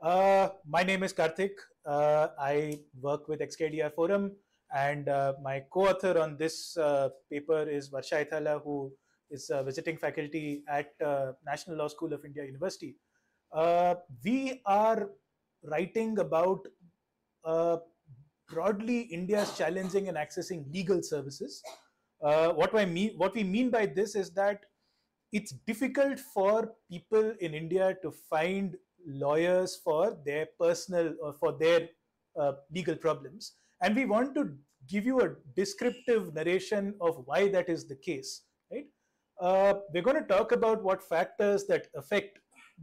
Uh, my name is Karthik. Uh, I work with XKDR Forum, and uh, my co-author on this uh, paper is Varsha Aithala, who is a visiting faculty at uh, National Law School of India University. We are writing about broadly India's challenging and accessing legal services. what I mean, what we mean by this is that it's difficult for people in India to find lawyers for their personal or for their uh, legal problems. And we want to give you a descriptive narration of why that is the case. Right? Uh, we're going to talk about what factors that affect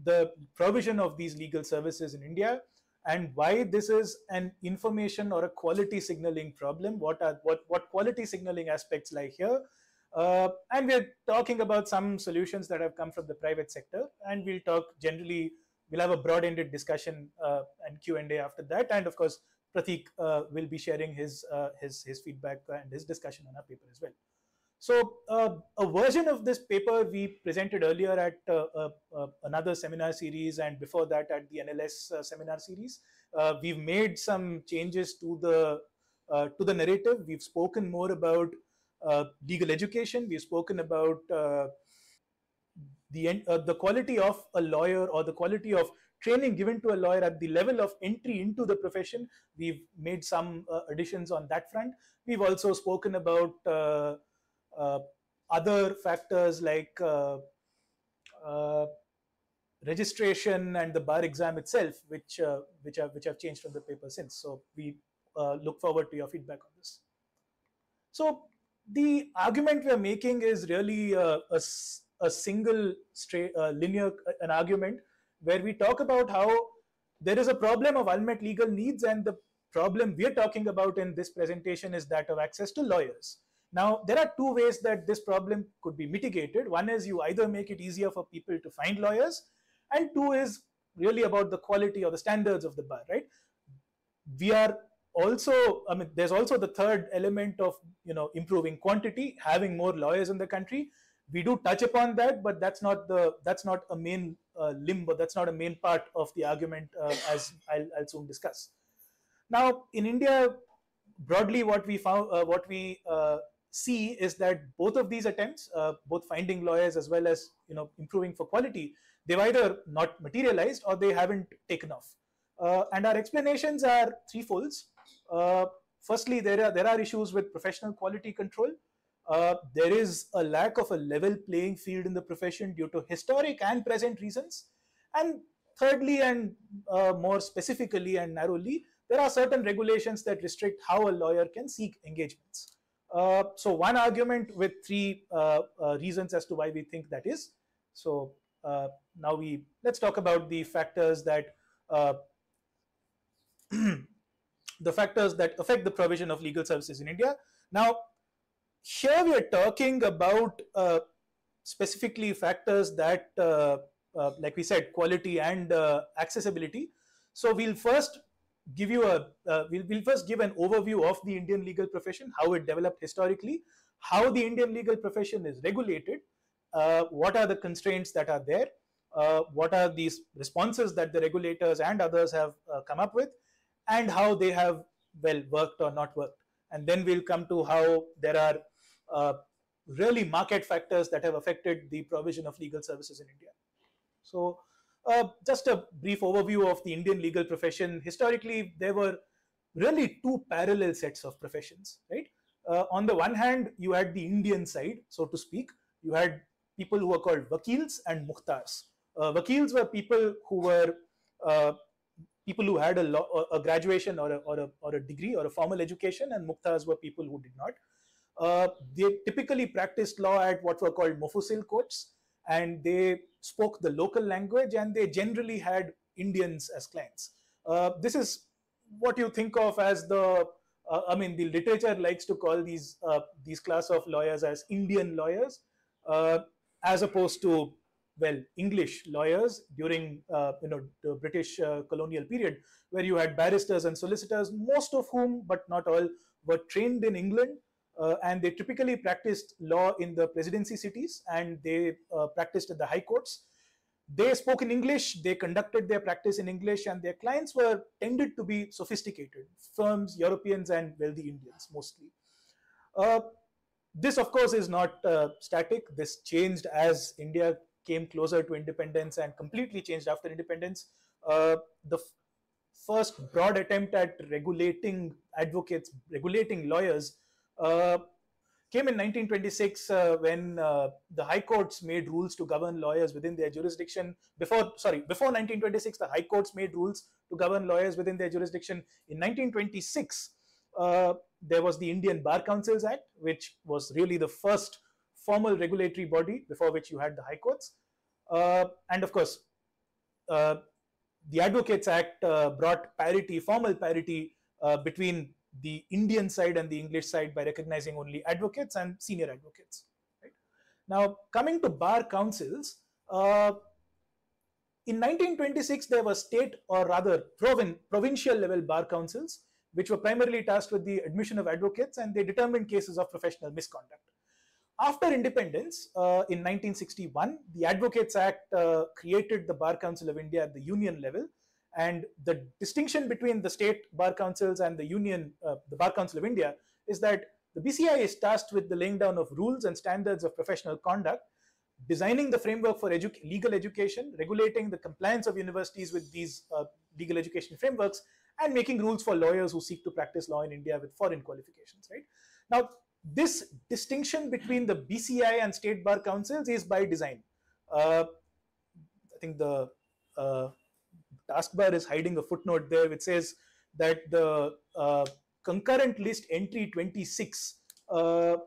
the provision of these legal services in India and why this is an information or a quality signaling problem. What are what what quality signaling aspects lie here? Uh, and we're talking about some solutions that have come from the private sector, and we'll talk generally we'll have a broad-ended discussion uh, and Q&A after that. And of course, Pratik uh, will be sharing his, uh, his, his feedback and his discussion on our paper as well. So uh, a version of this paper we presented earlier at uh, uh, another seminar series and before that at the NLS seminar series. we've made some changes to the to the narrative. We've spoken more about legal education. We've spoken about the, uh, the quality of a lawyer or the quality of training given to a lawyer at the level of entry into the profession. We've made some uh, additions on that front. We've also spoken about uh, uh other factors like uh, uh, registration and the bar exam itself, which which have which have changed from the paper since. So we look forward to your feedback on this. So the argument we are making is really a a single straight uh, linear uh, an argument where we talk about how there is a problem of unmet legal needs and the problem we're talking about in this presentation is that of access to lawyers. Now there are two ways that this problem could be mitigated. One is you either make it easier for people to find lawyers and two is really about the quality or the standards of the bar right? We are also i mean there's also the third element of you know improving quantity having more lawyers in the country we do touch upon that, but that's not the that's not a main uh, limb, but that's not a main part of the argument uh, as I'll, I'll, soon discuss. Now, in India, broadly, what we found, uh, what we uh, see is that both of these attempts, uh, both finding lawyers as well as you know improving for quality, they've either not materialized or they haven't taken off. Uh, and our explanations are threefolds. firstly, there are there are issues with professional quality control uh, there is a lack of a level playing field in the profession due to historic and present reasons. And thirdly, and uh, more specifically and narrowly, there are certain regulations that restrict how a lawyer can seek engagements. Uh, so one argument with three uh, uh, reasons as to why we think that is. So uh, now we let's talk about the factors that the factors that affect the provision of legal services in India. Now, here we are talking about uh, specifically factors that, uh, uh, like we said, quality and uh, accessibility. So we'll first give you a, uh, we'll, we'll first give an overview of the Indian legal profession, how it developed historically, how the Indian legal profession is regulated, what are the constraints that are there, what are these responses that the regulators and others have come up with, and how they have, well, worked or not worked. And then we'll come to how there are really market factors that have affected the provision of legal services in India. So uh, just a brief overview of the Indian legal profession. Historically, there were really two parallel sets of professions, right? Uh, on the one hand, you had the Indian side, so to speak. You had people who were called vakils and muhtars. Uh, vakils were people who were uh, people who had a, law, a graduation or a, or, a, or a degree or a formal education, and muhtars were people who did not. Uh, they typically practiced law at what were called mofussil courts, and they spoke the local language, and they generally had Indians as clients. Uh, this is what you think of as the uh, I mean, the literature likes to call these uh, these class of lawyers as Indian lawyers, uh, as opposed to well English lawyers during uh, you know the British colonial period, where you had barristers and solicitors, most of whom, but not all, were trained in England uh, and they typically practiced law in the presidency cities and they uh, practiced at the high courts. they spoke in English, they conducted their practice in English, and their clients were tended to be sophisticated firms, Europeans, and wealthy Indians mostly. Uh, this, of course, is not uh, static. This changed as India came closer to independence and completely changed after independence. Uh, the first broad attempt at regulating advocates, regulating lawyers, came in 1926 uh, when uh, the high courts made rules to govern lawyers within their jurisdiction. Before, sorry, before 1926, the high courts made rules to govern lawyers within their jurisdiction. In 1926, uh, there was the Indian Bar Councils Act, which was really the first formal regulatory body before which you had the high courts. Uh, and of course, uh, the Advocates Act uh, brought parity, formal parity between the Indian side and the English side by recognizing only advocates and senior advocates. Right? Now, coming to bar councils, uh, in 1926 there were state or rather provin provincial level bar councils which were primarily tasked with the admission of advocates and they determined cases of professional misconduct. After independence uh, in 1961, the Advocates Act uh, created the Bar Council of India at the union level and the distinction between the state bar councils and the union, uh, the Bar Council of India, is that the BCI is tasked with the laying down of rules and standards of professional conduct, designing the framework for edu legal education, regulating the compliance of universities with these uh, legal education frameworks, and making rules for lawyers who seek to practice law in India with foreign qualifications. Right now, this distinction between the BCI and state bar councils is by design. Uh, I think the uh, taskbar is hiding a footnote there which says that the uh, concurrent list entry 26 uh,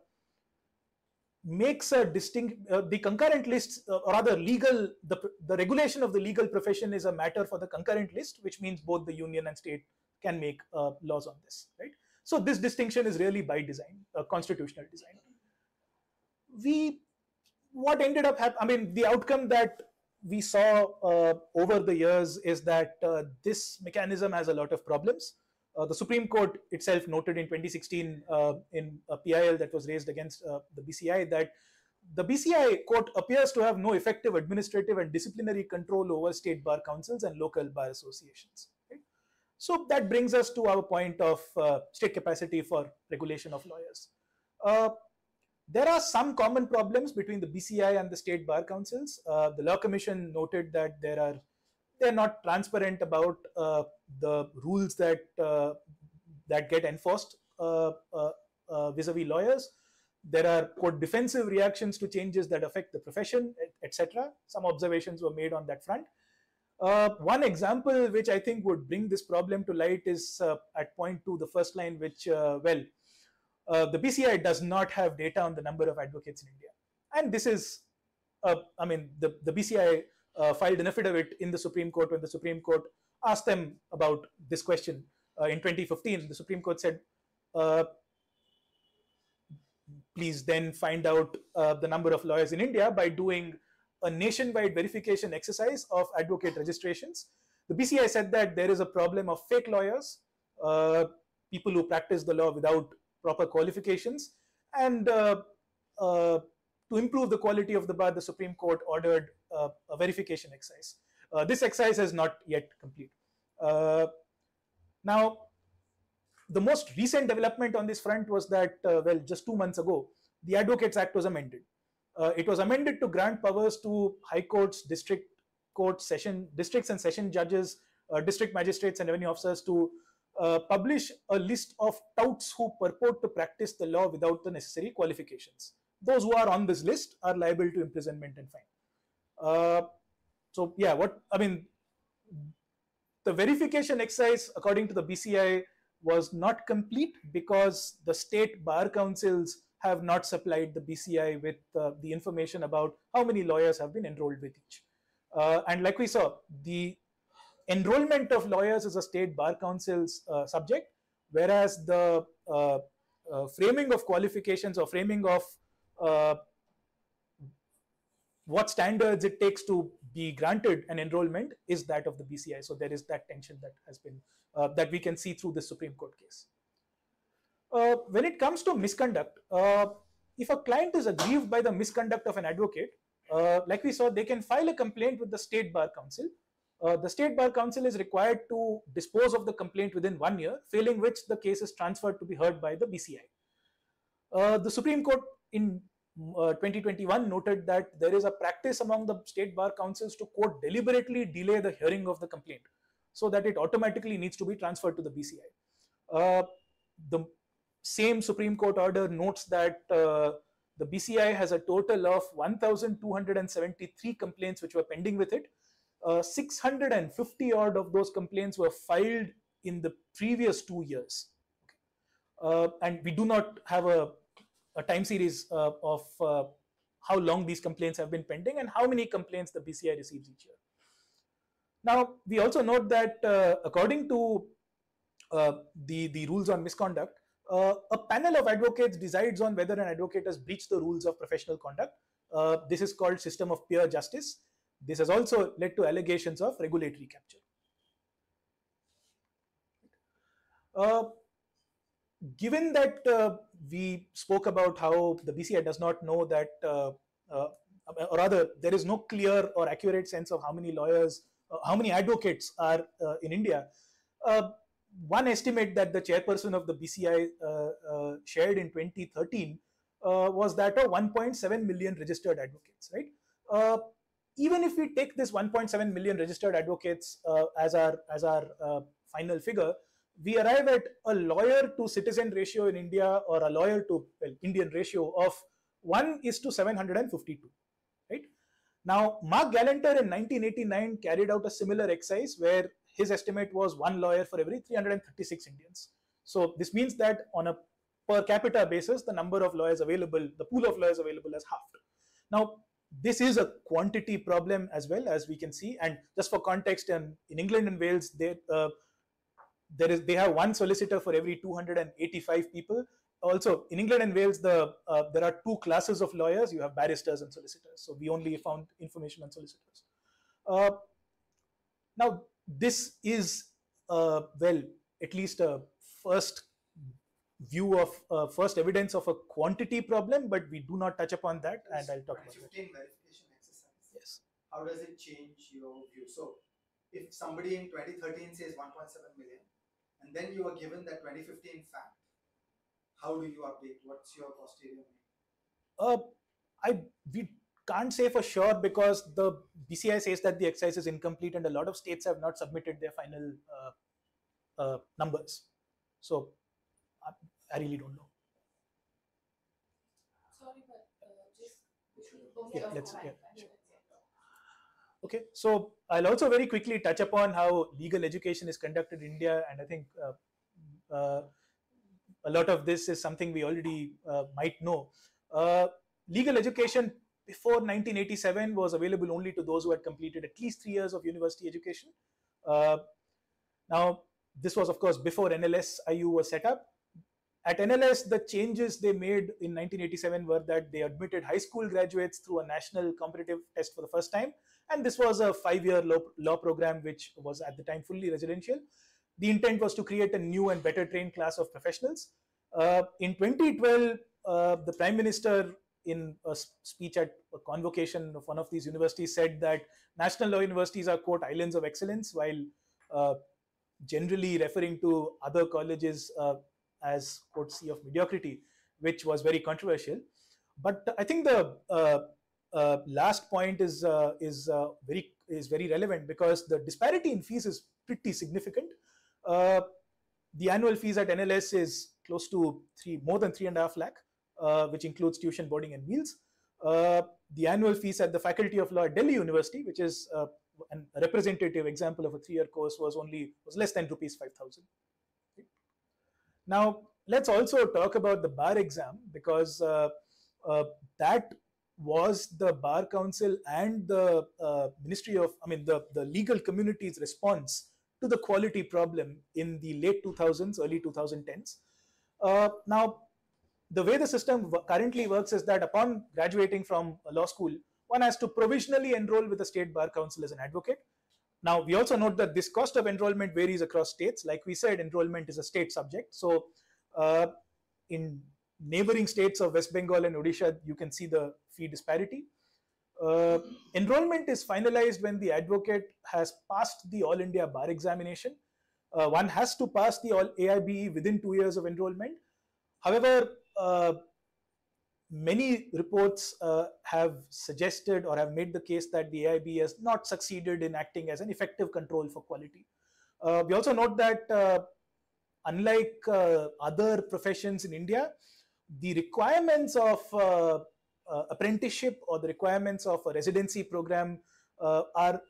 makes a distinct uh, the concurrent list uh, or rather legal the, the regulation of the legal profession is a matter for the concurrent list which means both the union and state can make uh, laws on this right? So this distinction is really by design a constitutional design. We what ended up happening i mean the outcome that we saw uh, over the years is that uh, this mechanism has a lot of problems. Uh, the Supreme Court itself noted in 2016 uh, in a PIL that was raised against uh, the BCI that the BCI court appears to have no effective administrative and disciplinary control over state bar councils and local bar associations. Right? So that brings us to our point of uh, state capacity for regulation of lawyers. There are some common problems between the BCI and the state bar councils. Uh, the Law Commission noted that there are they're not transparent about uh, the rules that uh, that get enforced uh, uh, uh, vis-a-vis lawyers. There are quote defensive reactions to changes that affect the profession, etc. Some observations were made on that front. one example which I think would bring this problem to light is at point two, the first line, which well uh, the BCI does not have data on the number of advocates in India. And this is, uh, I mean, the, the BCI uh, filed an affidavit in the Supreme Court when the Supreme Court asked them about this question uh, in 2015. The Supreme Court said, uh, please then find out uh, the number of lawyers in India by doing a nationwide verification exercise of advocate registrations. The BCI said that there is a problem of fake lawyers, people who practice the law without proper qualifications. And uh, uh, to improve the quality of the bar, the Supreme Court ordered uh, a verification exercise. this exercise is not yet complete. now, the most recent development on this front was that, well, just two months ago, the Advocates Act was amended. Uh, it was amended to grant powers to high courts, district courts, session districts and session judges, uh, district magistrates and revenue officers to uh, publish a list of touts who purport to practice the law without the necessary qualifications. Those who are on this list are liable to imprisonment and fine. Uh, so yeah, what I mean, the verification exercise according to the BCI was not complete because the state bar councils have not supplied the BCI with uh, the information about how many lawyers have been enrolled with each. Uh, and like we saw, the enrollment of lawyers is a state bar council's uh, subject, whereas the uh, uh, framing of qualifications or framing of uh, what standards it takes to be granted an enrollment is that of the BCI. So there is that tension that has been uh, that we can see through the Supreme Court case. Uh, when it comes to misconduct, if a client is aggrieved by the misconduct of an advocate, like we saw, they can file a complaint with the State Bar Council. Uh, the State Bar Council is required to dispose of the complaint within one year, failing which the case is transferred to be heard by the BCI. Uh, the Supreme Court in uh, 2021 noted that there is a practice among the state bar councils to quote deliberately delay the hearing of the complaint so that it automatically needs to be transferred to the BCI. Uh, the same Supreme Court order notes that uh, the BCI has a total of 1,273 complaints which were pending with it. Uh, 650 odd of those complaints were filed in the previous two years. Uh, and we do not have a, a time series uh, of uh, how long these complaints have been pending and how many complaints the BCI receives each year. Now, we also note that uh, according to uh, the, the rules on misconduct, a panel of advocates decides on whether an advocate has breached the rules of professional conduct. This is called system of peer justice. This has also led to allegations of regulatory capture. Uh, given that uh, we spoke about how the BCI does not know that, uh, uh, or rather, there is no clear or accurate sense of how many lawyers, how many advocates are in India one estimate that the chairperson of the BCI uh, uh, shared in 2013 uh, was that of 1.7 million registered advocates, right? Even if we take this 1.7 million registered advocates uh, as our as our uh, final figure, we arrive at a lawyer to citizen ratio in India or a lawyer to well, Indian ratio of 1 is to 752, right? Now, Mark Galanter in 1989 carried out a similar exercise where his estimate was one lawyer for every 336 Indians. So this means that on a per capita basis, the number of lawyers available, the pool of lawyers available has halved. Now, this is a quantity problem as well as we can see. And just for context, in, in England and Wales, they, uh, there is they have one solicitor for every 285 people. Also, in England and Wales, the uh, there are two classes of lawyers. You have barristers and solicitors. So we only found information on solicitors. Uh, now, this is uh, well at least a first view of uh, first evidence of a quantity problem but we do not touch upon that and i'll talk about 15 verification exercise. Yes. How does it change your view? So if somebody in 2013 says 1.7 million and then you are given that 2015 fact how do you update? What's your posterior uh, i we can't say for sure because the BCI says that the exercise is incomplete and a lot of states have not submitted their final uh, uh, numbers. So I, I, really don't know. Sorry, but uh, just yeah, let's yeah. Okay, so I'll also very quickly touch upon how legal education is conducted in India, and I think uh, uh, a lot of this is something we already uh, might know. legal education before 1987 was available only to those who had completed at least three years of university education. Uh, now, this was, of course, before NLS IU was set up. At NLS, the changes they made in 1987 were that they admitted high school graduates through a national competitive test for the first time. And this was a five year law, law program, which was at the time fully residential. The intent was to create a new and better trained class of professionals. Uh, in 2012, uh, the Prime Minister in a speech at a convocation of one of these universities said that national law universities are quote islands of excellence while uh, generally referring to other colleges uh, as quote sea of mediocrity which was very controversial but i think the uh, uh last point is uh, is uh, very is very relevant because the disparity in fees is pretty significant the annual fees at nls is close to three more than three and a half lakh uh, which includes tuition, boarding, and meals. Uh, the annual fees at the Faculty of Law at Delhi University, which is uh, a representative example of a three-year course, was only was less than rupees five thousand. Now let's also talk about the bar exam because uh, uh, that was the bar council and the uh, ministry of i mean the, the legal community's response to the quality problem in the late 2000s early 2010s now the way the system currently works is that upon graduating from a law school, one has to provisionally enroll with the state bar council as an advocate. Now, we also note that this cost of enrollment varies across states. Like we said, enrollment is a state subject. So, uh, in neighboring states of West Bengal and Odisha, you can see the fee disparity. Uh, enrollment is finalized when the advocate has passed the All India Bar examination. Uh, one has to pass the all AIBE within two years of enrollment. However, uh, many reports uh, have suggested or have made the case that the AIB has not succeeded in acting as an effective control for quality. Uh, we also note that uh, unlike uh, other professions in India, the requirements of uh, uh, apprenticeship or the requirements of a residency program are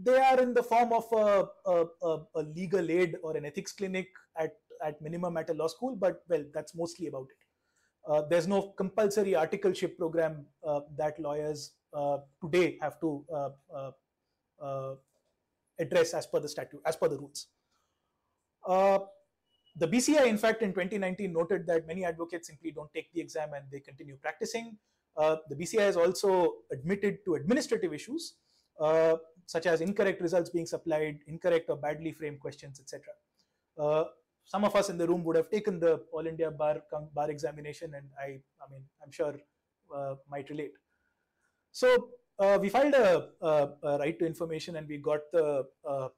they are in the form of a, a, a, a legal aid or an ethics clinic at, at minimum at a law school, but well, that's mostly about it. Uh, there's no compulsory articleship program uh, that lawyers uh, today have to address as per the statute, as per the rules. The BCI, in fact, in 2019 noted that many advocates simply don't take the exam and they continue practicing. The BCI has also admitted to administrative issues, uh, such as incorrect results being supplied, incorrect or badly framed questions, etc. Uh, some of us in the room would have taken the All India Bar Bar examination, and I, I mean, I'm sure uh, might relate. So uh, we filed a, a, a, right to information, and we got the uh,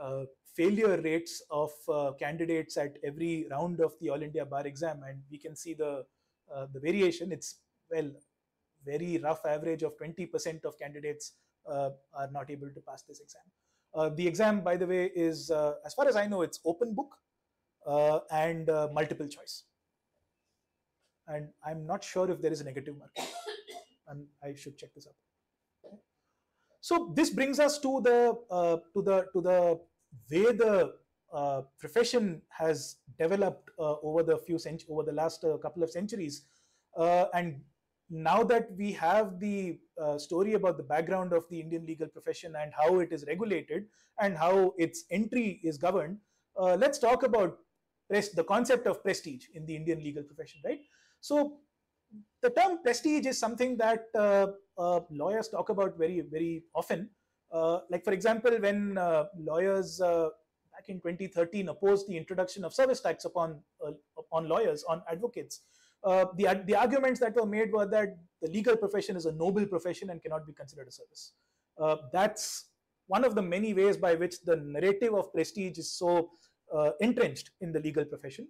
uh, failure rates of uh, candidates at every round of the All India Bar exam, and we can see the uh, the variation. It's well, very rough average of 20% of candidates are not able to pass this exam. The exam, by the way, is as far as I know, it's open book and multiple choice. And I'm not sure if there is a negative mark. and I should check this up. So this brings us to the to the to the way the uh, profession has developed uh, over the few cent- over the last uh, couple of centuries, and now that we have the story about the background of the Indian legal profession and how it is regulated and how its entry is governed, let's talk about the concept of prestige in the Indian legal profession, right? So the term prestige is something that uh, uh, lawyers talk about very, very often. Uh, like, for example, when lawyers back in 2013 opposed the introduction of service tax upon upon lawyers, on advocates, the the arguments that were made were that the legal profession is a noble profession and cannot be considered a service. that's one of the many ways by which the narrative of prestige is so entrenched in the legal profession.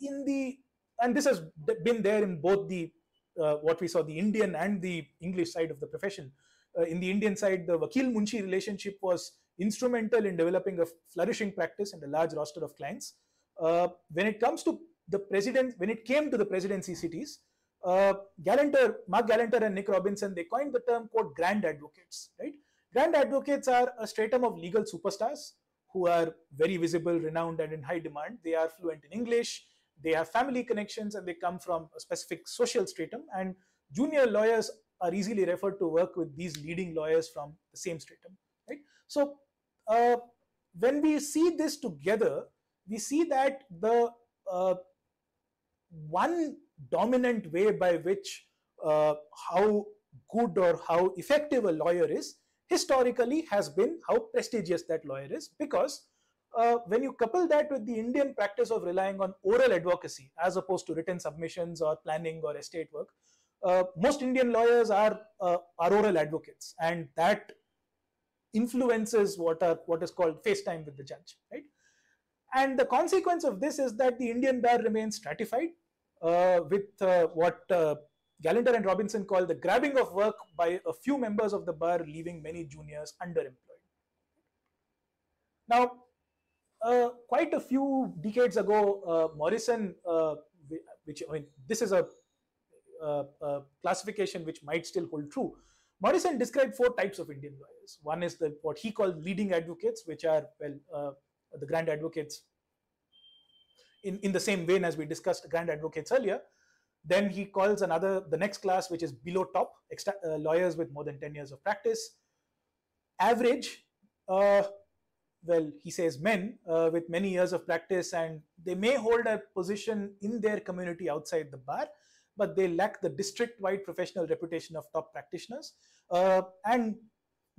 in the and this has been there in both the uh, what we saw the Indian and the English side of the profession. Uh, in the Indian side, the Vakil Munshi relationship was instrumental in developing a flourishing practice and a large roster of clients. Uh, when it comes to the president, when it came to the presidency cities, Galanter, Mark Galanter and Nick Robinson, they coined the term quote grand advocates, right? Grand advocates are a stratum of legal superstars who are very visible, renowned, and in high demand. They are fluent in English, they have family connections and they come from a specific social stratum. And junior lawyers are easily referred to work with these leading lawyers from the same stratum right? So uh, when we see this together we see that the uh, one dominant way by which uh, how good or how effective a lawyer is historically has been how prestigious that lawyer is because uh, when you couple that with the Indian practice of relying on oral advocacy as opposed to written submissions or planning or estate work, uh, most Indian lawyers are uh, are oral advocates, and that influences what are what is called face time with the judge, right? And the consequence of this is that the Indian bar remains stratified uh, with uh, what uh, Galanter and Robinson call the grabbing of work by a few members of the bar, leaving many juniors underemployed. Now, uh, quite a few decades ago, uh, Morrison, uh, which I mean, this is a, a, a, classification which might still hold true. Morrison described four types of Indian lawyers. One is the what he called leading advocates, which are well uh, the grand advocates. In in the same vein as we discussed grand advocates earlier. Then he calls another the next class, which is below top extra, uh, lawyers with more than ten years of practice. Average uh, well, he says men uh, with many years of practice and they may hold a position in their community outside the bar, but they lack the district wide professional reputation of top practitioners. Uh, and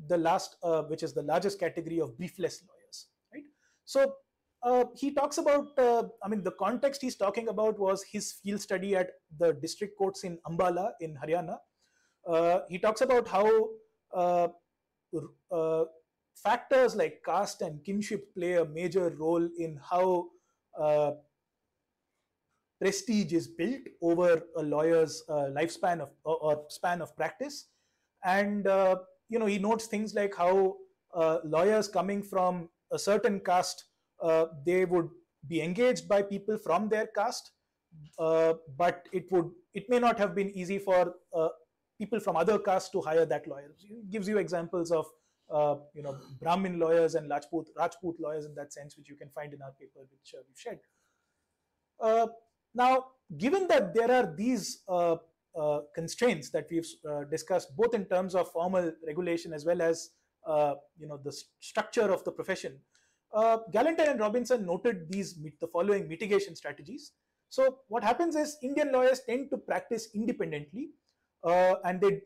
the last, uh, which is the largest category of briefless lawyers, right? So uh, he talks about, uh, I mean, the context he's talking about was his field study at the district courts in Ambala in Haryana. uh, he talks about how uh, uh, factors like caste and kinship play a major role in how prestige is built over a lawyer's lifespan of or, span of practice and you know he notes things like how lawyers coming from a certain caste they would be engaged by people from their caste uh, but it would it may not have been easy for uh, people from other castes to hire that lawyer. It gives you examples of uh, you know brahmin lawyers and rajput rajput lawyers in that sense which you can find in our paper which uh, we've shared. Uh, now given that there are these uh, uh, constraints that we've uh, discussed both in terms of formal regulation as well as uh, you know the s- structure of the profession uh, Galanter and Robinson noted these the following mitigation strategies. So what happens is Indian lawyers tend to practice independently, uh, and they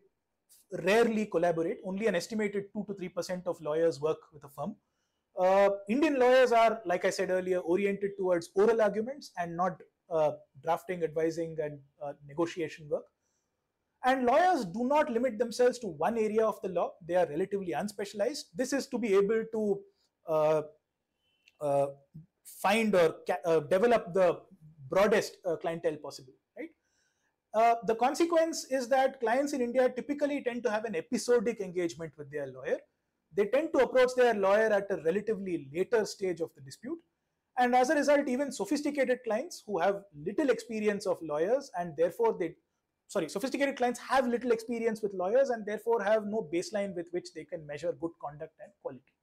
rarely collaborate. Only an estimated two to three percent of lawyers work with a firm. Uh, Indian lawyers are, like I said earlier, oriented towards oral arguments and not uh, drafting, advising, and uh, negotiation work. And lawyers do not limit themselves to one area of the law. They are relatively unspecialized. This is to be able to uh, find or uh, develop the broadest uh, clientele possible right? Uh, the consequence is that clients in india typically tend to have an episodic engagement with their lawyer. They tend to approach their lawyer at a relatively later stage of the dispute. And as a result even sophisticated clients who have little experience of lawyers and therefore they sorry sophisticated clients have little experience with lawyers and therefore have no baseline with which they can measure good conduct and quality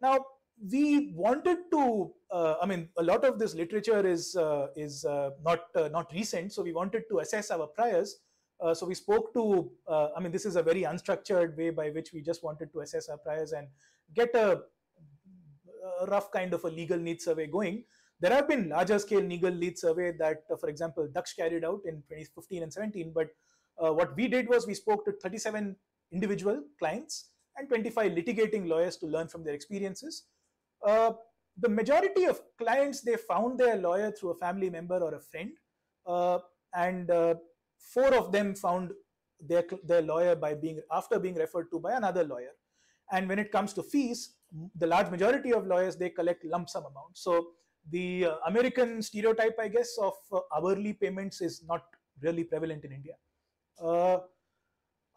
now we wanted to uh, i mean a lot of this literature is uh, is uh, not uh, not recent so we wanted to assess our priors. Uh, so we spoke to i mean this is a very unstructured way by which we just wanted to assess our priors and get a, a rough kind of a legal needs survey going. There have been larger scale legal needs survey that uh, for example daksh carried out in 2015 and 17 but uh, what we did was we spoke to 37 individual clients and 25 litigating lawyers to learn from their experiences. Uh, the majority of clients they found their lawyer through a family member or a friend, uh, and uh, four of them found their their lawyer by being after being referred to by another lawyer. And when it comes to fees, the large majority of lawyers they collect lump sum amounts. So the uh, American stereotype, I guess, of uh, hourly payments is not really prevalent in India. Uh,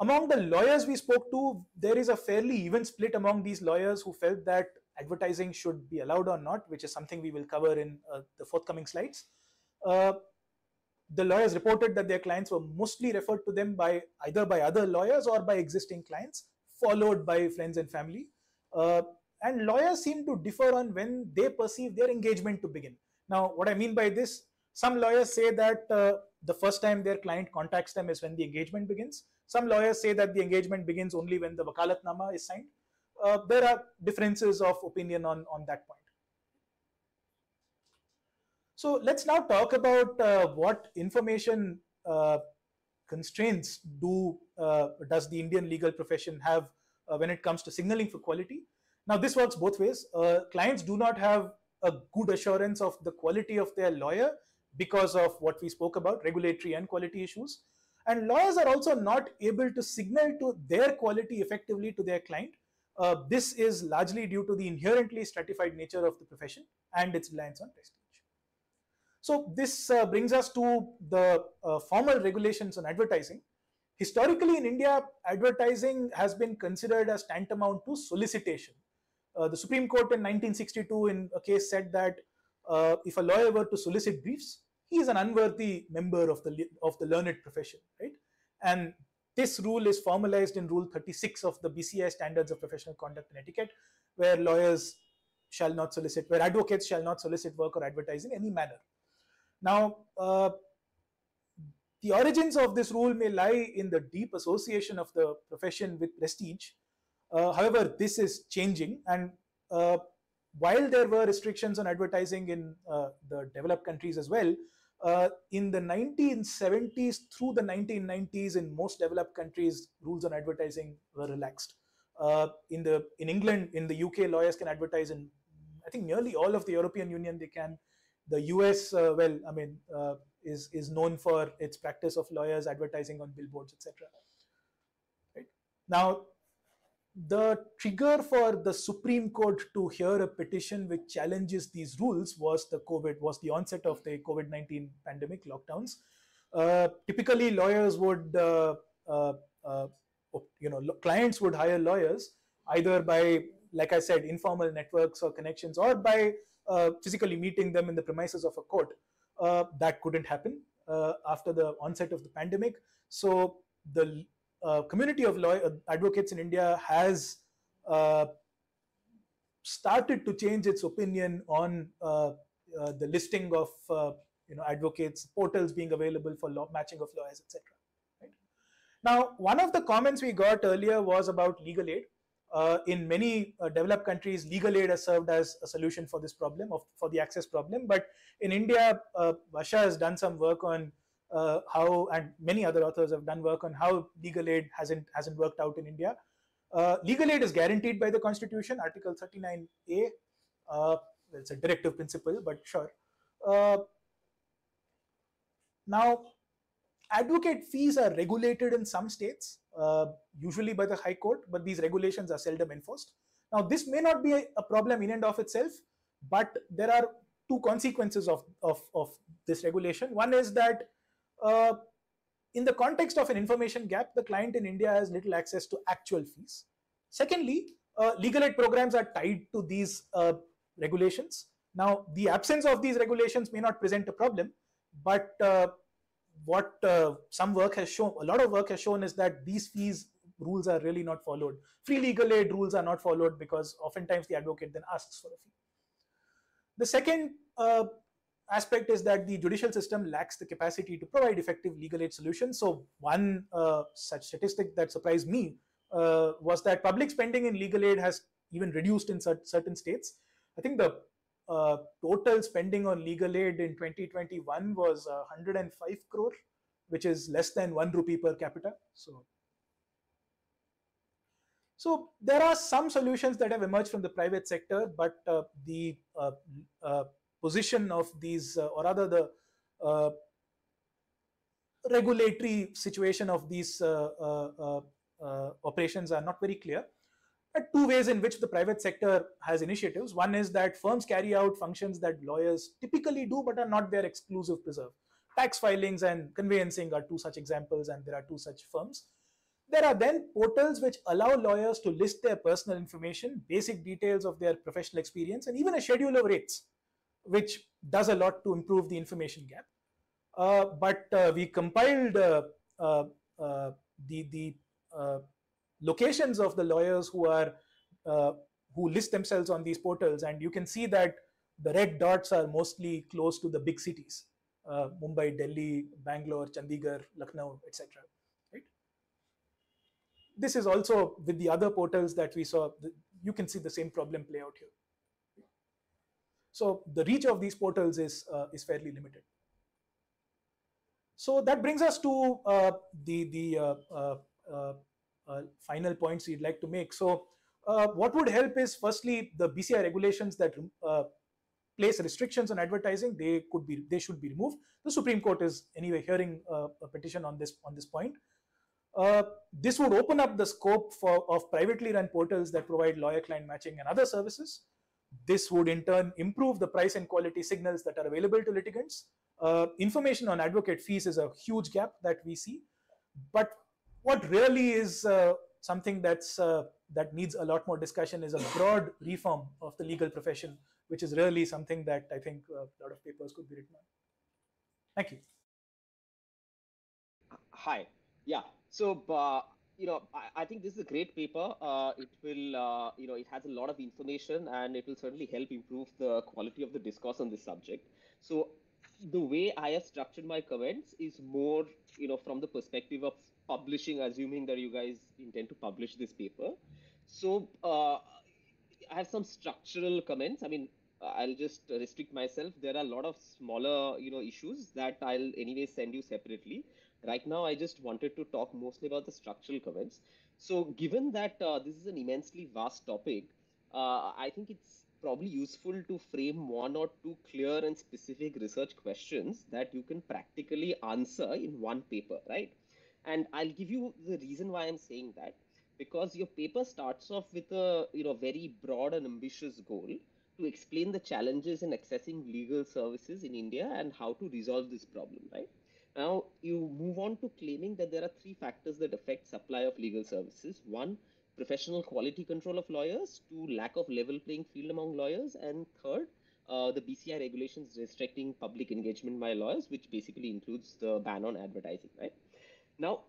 among the lawyers we spoke to, there is a fairly even split among these lawyers who felt that advertising should be allowed or not, which is something we will cover in uh, the forthcoming slides. Uh, the lawyers reported that their clients were mostly referred to them by either by other lawyers or by existing clients, followed by friends and family. Uh, and lawyers seem to differ on when they perceive their engagement to begin. Now, what I mean by this, some lawyers say that uh, the first time their client contacts them is when the engagement begins. Some lawyers say that the engagement begins only when the wakalatnama is signed. Uh, there are differences of opinion on, on that point. So let's now talk about uh, what information uh, constraints do uh, does the Indian legal profession have uh, when it comes to signaling for quality. Now this works both ways. Uh, clients do not have a good assurance of the quality of their lawyer because of what we spoke about, regulatory and quality issues. And lawyers are also not able to signal to their quality effectively to their client. Uh, this is largely due to the inherently stratified nature of the profession and its reliance on prestige. So this uh, brings us to the uh, formal regulations on advertising. Historically in India, advertising has been considered as tantamount to solicitation. Uh, the Supreme Court in 1962 in a case said that uh, if a lawyer were to solicit briefs, he is an unworthy member of the of the learned profession, right? And this rule is formalized in Rule 36 of the BCI Standards of Professional Conduct and Etiquette, where lawyers shall not solicit, where advocates shall not solicit work or advertise in any manner. Now, uh, the origins of this rule may lie in the deep association of the profession with prestige. Uh, however, this is changing, and uh, while there were restrictions on advertising in uh, the developed countries as well, uh, in the 1970s through the 1990s, in most developed countries, rules on advertising were relaxed. Uh, in the in England, in the UK, lawyers can advertise in I think nearly all of the European Union. They can. The US, uh, well, I mean, uh, is is known for its practice of lawyers advertising on billboards, etc. Right now, the trigger for the Supreme Court to hear a petition which challenges these rules was the COVID was the onset of the COVID nineteen pandemic lockdowns. Uh, typically, lawyers would uh, uh, uh you know clients would hire lawyers either by like I said informal networks or connections or by uh, physically meeting them in the premises of a court. Uh, that couldn't happen after the onset of the pandemic. So the community of law advocates in India has uh, started to change its opinion on uh, uh the listing of uh, you know advocates portals being available for law, matching of lawyers, etc. Now, one of the comments we got earlier was about legal aid. Uh, in many developed countries, legal aid has served as a solution for this problem of for the access problem. But in India, Varsha has done some work on uh, how and many other authors have done work on how legal aid hasn't hasn't worked out in India. Uh, legal aid is guaranteed by the Constitution, Article 39A. Uh, it's a directive principle, but sure. Uh, now, advocate fees are regulated in some states, uh, usually by the High Court, but these regulations are seldom enforced. Now, this may not be a, a problem in and of itself, but there are two consequences of, of, of this regulation. One is that uh, in the context of an information gap, the client in India has little access to actual fees. Secondly, uh, legal aid programs are tied to these uh, regulations. Now, the absence of these regulations may not present a problem, but uh, what uh, some work has shown, a lot of work has shown is that these fees rules are really not followed. Free legal aid rules are not followed because oftentimes the advocate then asks for a fee. The second uh, aspect is that the judicial system lacks the capacity to provide effective legal aid solutions. So one uh, such statistic that surprised me uh, was that public spending in legal aid has even reduced in certain states. I think the uh, total spending on legal aid in 2021 was 105 crore, which is less than one rupee per capita. So, so there are some solutions that have emerged from the private sector, but uh, the uh, uh, position of these, uh, or rather the uh, regulatory situation of these uh, operations are not very clear. Are two ways in which the private sector has initiatives. One is that firms carry out functions that lawyers typically do but are not their exclusive preserve. Tax filings and conveyancing are two such examples, and there are two such firms. There are then portals which allow lawyers to list their personal information, basic details of their professional experience, and even a schedule of rates which does a lot to improve the information gap. Uh, but uh, we compiled uh, uh, uh the the uh, locations of the lawyers who are who list themselves on these portals, and you can see that the red dots are mostly close to the big cities: Mumbai, Delhi, Bangalore, Chandigarh, Lucknow, etc. Right. This is also with the other portals that we saw. You can see the same problem play out here. So the reach of these portals is, uh, is fairly limited. So that brings us to uh, the, the uh, uh, uh, uh final points we'd like to make. So what would help is firstly the BCI regulations that place restrictions on advertising they could be they should be removed. The Supreme Court is anyway hearing a petition on this on this point. this would open up the scope for of privately run portals that provide lawyer client matching and other services this would in turn improve the price and quality signals that are available to litigants. Uh, information on advocate fees is a huge gap that we see. But what really is uh, something that's uh, that needs a lot more discussion is a broad reform of the legal profession, which is really something that I think a lot of papers could be written on. Thank you. Hi. Yeah. So uh, you know, I, I, think this is a great paper. Uh, it will, uh, you know, it has a lot of information and it will certainly help improve the quality of the discourse on this subject. So the way I have structured my comments is more, you know, from the perspective of publishing, assuming that you guys intend to publish this paper. So uh, I have some structural comments. I mean, I'll just restrict myself. There are a lot of smaller, you know, issues that I'll anyway send you separately. Right now, I just wanted to talk mostly about the structural comments. So given that uh, this is an immensely vast topic, uh, I think it's probably useful to frame one or two clear and specific research questions that you can practically answer in one paper, right? And I'll give you the reason why I'm saying that because your paper starts off with a you know very broad and ambitious goal to explain the challenges in accessing legal services in India and how to resolve this problem, right? Now you move on to claiming that there are three factors that affect supply of legal services. One, professional quality control of lawyers, two, lack of level playing field among lawyers, and third, uh, the BCI regulations restricting public engagement by lawyers, which basically includes the ban on advertising, right? Now,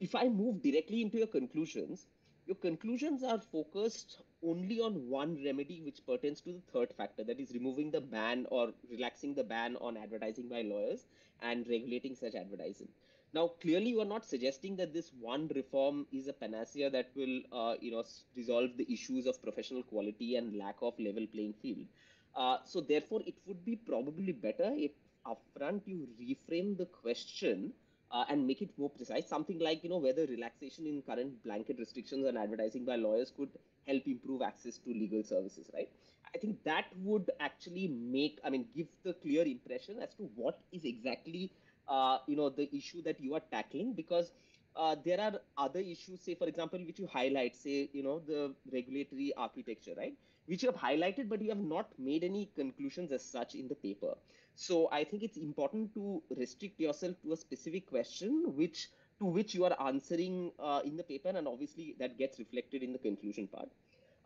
if I move directly into your conclusions, your conclusions are focused only on one remedy which pertains to the third factor, that is removing the ban or relaxing the ban on advertising by lawyers and regulating such advertising. Now, clearly, you are not suggesting that this one reform is a panacea that will, uh, you know, resolve the issues of professional quality and lack of level playing field. Uh, so, therefore, it would be probably better if upfront you reframe the question uh, and make it more precise. Something like, you know, whether relaxation in current blanket restrictions on advertising by lawyers could help improve access to legal services, right? I think that would actually make, I mean, give the clear impression as to what is exactly, uh, you know, the issue that you are tackling because uh, there are other issues, say, for example, which you highlight, say, you know, the regulatory architecture, right? Which you have highlighted, but you have not made any conclusions as such in the paper. So I think it's important to restrict yourself to a specific question, which to which you are answering uh, in the paper, and obviously that gets reflected in the conclusion part.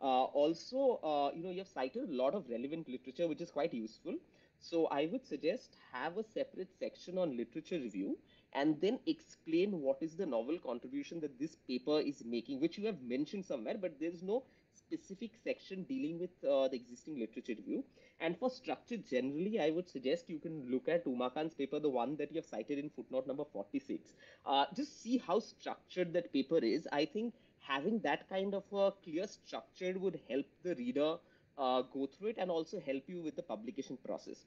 Uh, also, uh, you know, you have cited a lot of relevant literature, which is quite useful. So I would suggest have a separate section on literature review and then explain what is the novel contribution that this paper is making, which you have mentioned somewhere, but there is no specific section dealing with uh, the existing literature review. And for structure generally, I would suggest you can look at Umakant's paper, the one that you have cited in footnote number 46. Uh, just see how structured that paper is. I think having that kind of a clear structure would help the reader uh, go through it and also help you with the publication process.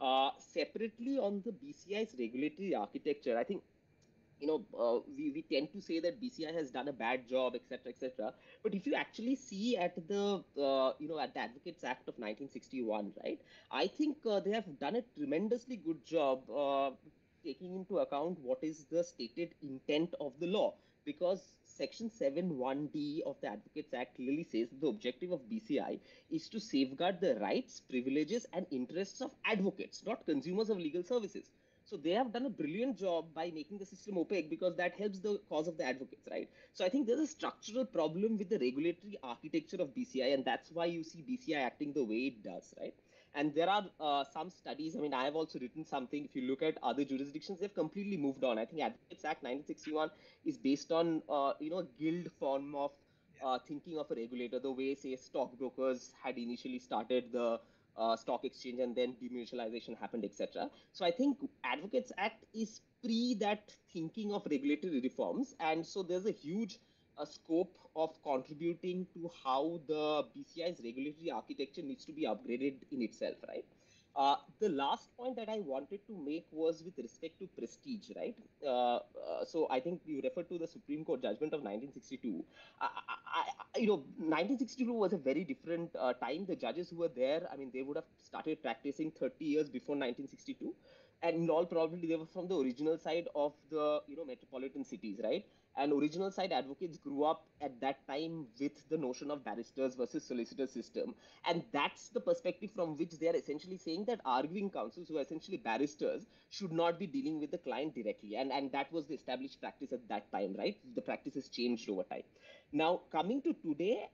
Uh, separately on the BCI's regulatory architecture, I think you know, uh, we, we tend to say that BCI has done a bad job, etc., etc. But if you actually see at the, uh, you know, at the Advocates Act of 1961, right, I think uh, they have done a tremendously good job uh, taking into account what is the stated intent of the law. Because Section 7.1d of the Advocates Act clearly says the objective of BCI is to safeguard the rights, privileges, and interests of advocates, not consumers of legal services. So they have done a brilliant job by making the system opaque because that helps the cause of the advocates, right? So I think there's a structural problem with the regulatory architecture of BCI, and that's why you see BCI acting the way it does, right? And there are uh, some studies. I mean, I have also written something. If you look at other jurisdictions, they've completely moved on. I think Advocates Act 1961 is based on, uh, you know, guild form of uh, thinking of a regulator, the way, say, stockbrokers had initially started the uh, stock exchange and then demutualization happened, etc. So I think Advocates Act is pre that thinking of regulatory reforms, and so there's a huge uh, scope of contributing to how the BCI's regulatory architecture needs to be upgraded in itself, right? Uh, the last point that I wanted to make was with respect to prestige, right? Uh, uh, so I think you referred to the Supreme Court judgment of 1962. I, I, you know, 1962 was a very different uh, time. The judges who were there, I mean, they would have started practicing 30 years before 1962 and in all probability they were from the original side of the you know metropolitan cities right and original side advocates grew up at that time with the notion of barristers versus solicitor system. And that's the perspective from which they are essentially saying that arguing counsels who are essentially barristers should not be dealing with the client directly. And and that was the established practice at that time right? The practice has changed over time. Now coming to today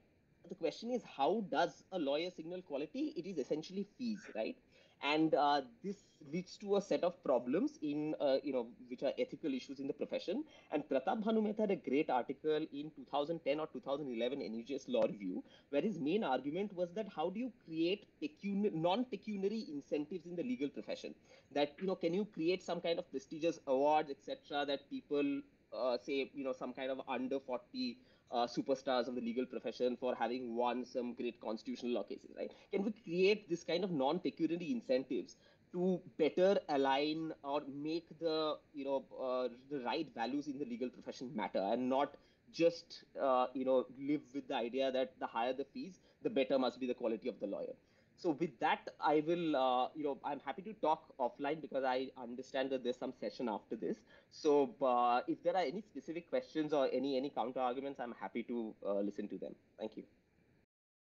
the question is how does a lawyer signal quality? It is essentially fees right and uh, this leads to a set of problems in uh, you know which are ethical issues in the profession. And Pratap Bhanu Mehta had a great article in 2010 or 2011 NUJS law review where his main argument was that how do you create pecun- non-pecuniary incentives in the legal profession? That you know can you create some kind of prestigious awards etc that people uh, say you know some kind of under 40 uh, superstars of the legal profession for having won some great constitutional law cases, right? Can we create this kind of non-pecuniary incentives to better align or make the you know uh, the right values in the legal profession matter and not just uh, you know live with the idea that the higher the fees, the better must be the quality of the lawyer. So with that, I will, uh, you know, I'm happy to talk offline because I understand that there's some session after this. So uh, if there are any specific questions or any any counter arguments, I'm happy to uh, listen to them. Thank you.